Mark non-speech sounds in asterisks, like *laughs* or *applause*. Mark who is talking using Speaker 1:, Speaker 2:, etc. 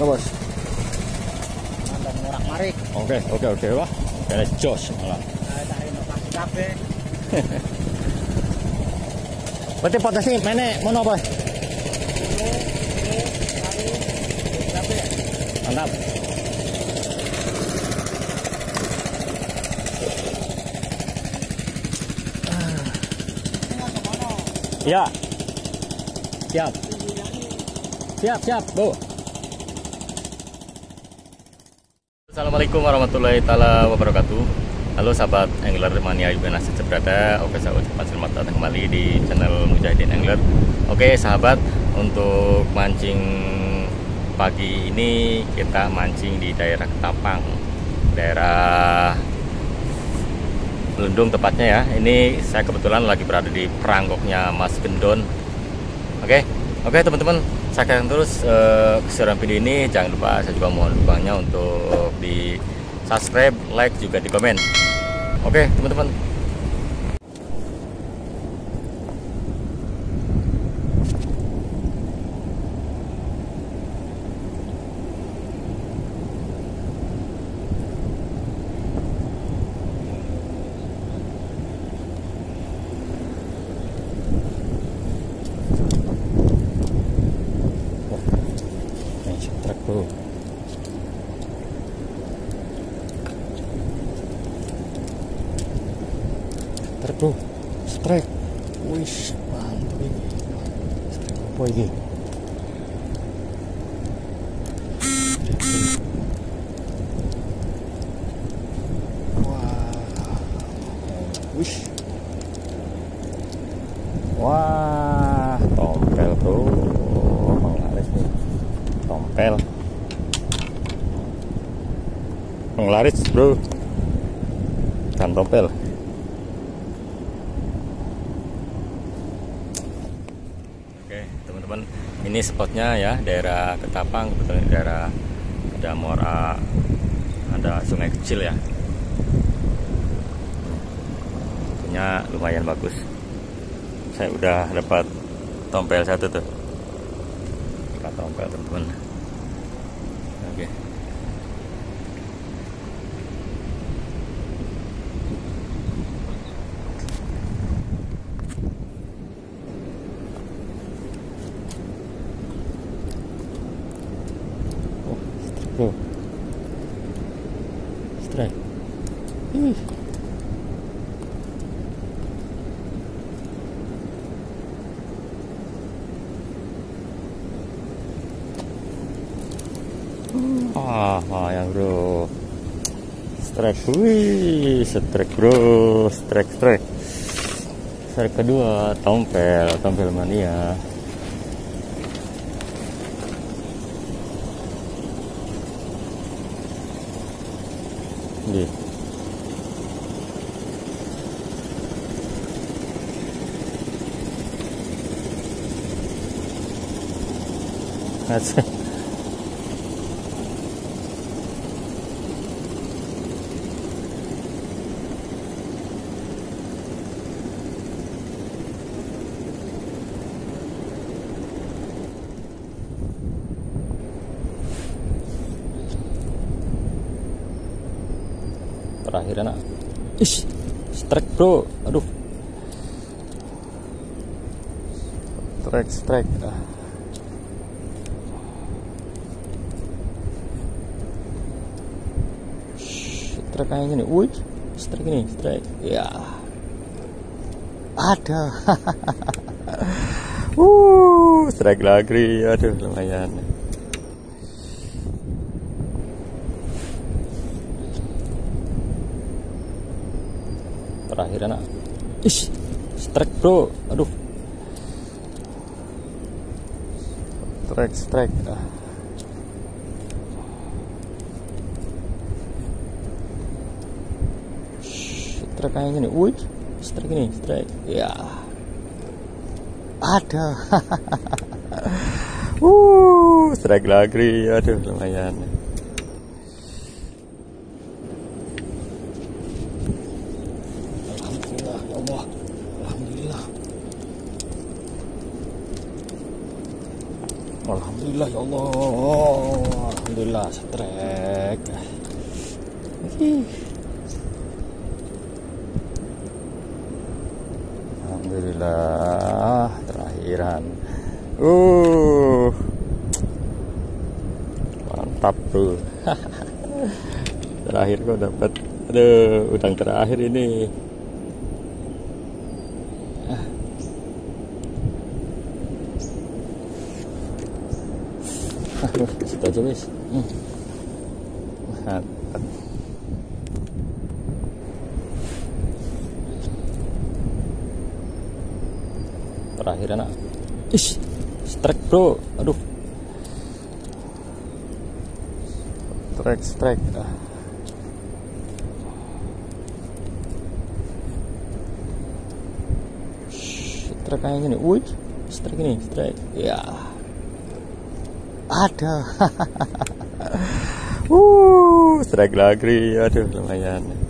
Speaker 1: ya bos mandang morak marik oke okay, oke okay, oke okay. wah kayak jos malah berarti potensi mana mau apa mantap Ya. Siap. Siap, siap, Bu. Assalamualaikum warahmatullahi taala wabarakatuh. Halo sahabat angler mania nasib berada. Oke saya ucapkan selamat datang kembali di channel Mujahidin Angler. Oke sahabat, untuk mancing pagi ini kita mancing di daerah Ketapang, daerah Belundung tepatnya ya. Ini saya kebetulan lagi berada di peranggoknya Mas Gendon. Oke, oke teman-teman, saksikan terus uh, keseruan video ini. Jangan lupa saya juga mohon dukungannya untuk di subscribe, like juga di komen. Oke teman-teman. Truk bro. Truk bro, strike. Wih, mantap ini. Ini? Wah, tompel bro, nih, tompel. Penglaris bro, dan tompel. Oke teman-teman, ini spotnya ya daerah Ketapang, kebetulan daerah ada muara, ada sungai kecil ya. Punya lumayan bagus. Saya udah dapat tompel satu tuh. Dapat tompel teman-teman oke Oh, strike bro strike Ih. Ah, yang bro. Strike, wih, strike bro, strike, strike. Strike kedua, tompel, tompel mania. Di. That's terakhir anak. Ish. Strike bro. Aduh. Strike strike. Ah. Strike kayak gini. Wih strike ini strike. Ya. Ada. *laughs* Uh strike lagi. Aduh lumayan terakhir anak. Ish. Strike bro. Aduh. Strike strike. Ah. Strike kayak gini. Wih strike ini strike. Ya. Ada. *laughs* Uh strike lagi. Aduh lumayan Allah Alhamdulillah Alhamdulillah ya Allah Alhamdulillah Ih. Alhamdulillah terakhiran. Uh. Mantap tuh. *laughs* terakhir kok dapat aduh utang terakhir ini situ aja wis. Hmm. Mantap. Terakhir anak. Ish, strike bro. Aduh. Strike, strike. Ah. Strike kayak gini. Wih, strike ini, strike. Ya. Ada. *laughs* uh, strike lagi. Aduh, lumayan.